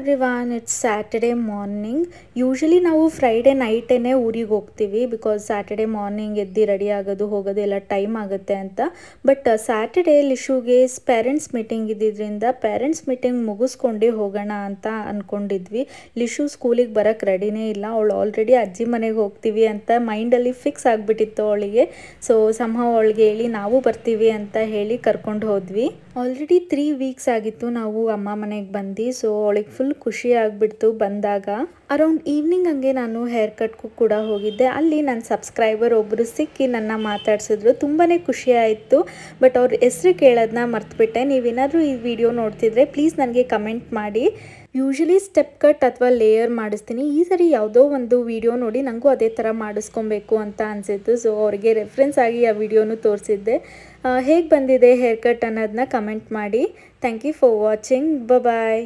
Everyone it's Saturday morning usually ನಾವು Friday ನೈಟೇ ಊರಿಗೆ ಹೋಗ್ತೀವಿ ಬಿಕಾಸ್ ಸ್ಯಾಟರ್ಡೇ ಮಾರ್ನಿಂಗ್ ಎದ್ದು ರೆಡಿ ಆಗೋದು, ಹೋಗೋದು ಎಲ್ಲ ಟೈಮ್ ಆಗುತ್ತೆ ಅಂತ. ಬಟ್ ಸ್ಯಾಟರ್ಡೇ ಲಿಶುಗೆ ಪೇರೆಂಟ್ಸ್ ಮೀಟಿಂಗ್ ಇದ್ದಿದ್ದರಿಂದ ಪೇರೆಂಟ್ಸ್ ಮೀಟಿಂಗ್ ಮುಗಿಸ್ಕೊಂಡೇ ಹೋಗೋಣ ಅಂತ ಅಂದ್ಕೊಂಡಿದ್ವಿ ಲಿಶು ಸ್ಕೂಲಿಗೆ ಬರೋಕ್ಕೆ ರೆಡಿನೇ ಇಲ್ಲ. ಅವಳು ಆಲ್ರೆಡಿ ಅಜ್ಜಿ ಮನೆಗೆ ಹೋಗ್ತೀವಿ ಅಂತ ಮೈಂಡಲ್ಲಿ ಫಿಕ್ಸ್ ಆಗಿಬಿಟ್ಟಿತ್ತು ಅವಳಿಗೆ. ಸೊ ಸಂಹ ಅವಳಿಗೆ ಹೇಳಿ ನಾವು ಬರ್ತೀವಿ ಅಂತ ಹೇಳಿ ಕರ್ಕೊಂಡು ಹೋದ್ವಿ. ಆಲ್ರೆಡಿ ತ್ರೀ ವೀಕ್ಸ್ ಆಗಿತ್ತು ನಾವು ಅಮ್ಮ ಮನೆಗೆ ಬಂದು. ಸೊ ಅವಳಿಗೆ ಫುಲ್ ಖುಷಿ ಆಗಿಬಿಡ್ತು ಬಂದಾಗ. ಅರೌಂಡ್ ಈವ್ನಿಂಗ್ ಹಂಗೆ ನಾನು ಹೇರ್ ಕಟ್ಗೂ ಕೂಡ ಹೋಗಿದ್ದೆ. ಅಲ್ಲಿ ನನ್ನ ಸಬ್ಸ್ಕ್ರೈಬರ್ ಒಬ್ಬರು ಸಿಕ್ಕಿ ನನ್ನ ಮಾತಾಡ್ಸಿದ್ರು. ತುಂಬಾ ಖುಷಿ ಆಯಿತು. ಬಟ್ ಅವ್ರ ಹೆಸ್ರು ಕೇಳೋದನ್ನ ಮರ್ತುಬಿಟ್ಟೆ. ನೀವೇನಾದರೂ ಈ ವಿಡಿಯೋ ನೋಡ್ತಿದ್ರೆ ಪ್ಲೀಸ್ ನನಗೆ ಕಮೆಂಟ್ ಮಾಡಿ. ಯೂಶಲಿ ಸ್ಟೆಪ್ ಕಟ್ ಅಥವಾ ಲೇಯರ್ ಮಾಡಿಸ್ತೀನಿ. ಈ ಸರಿ ಯಾವುದೋ ಒಂದು ವಿಡಿಯೋ ನೋಡಿ ನನಗೂ ಅದೇ ಥರ ಮಾಡಿಸ್ಕೊಬೇಕು ಅಂತ ಅನಿಸಿತ್ತು. ಸೊ ಅವ್ರಿಗೆ ರೆಫ್ರೆನ್ಸ್ ಆಗಿ ಆ ವಿಡಿಯೋನು ತೋರಿಸಿದ್ದೆ. ಹೇಗೆ ಬಂದಿದೆ ಹೇರ್ ಕಟ್ ಅನ್ನೋದನ್ನ ಕಮೆಂಟ್ ಮಾಡಿ. Thank you for watching bye